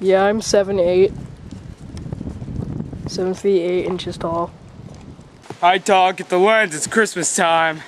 Yeah, I'm seven eight, seven feet eight inches tall. Hi, dog, get the lens, it's Christmas time.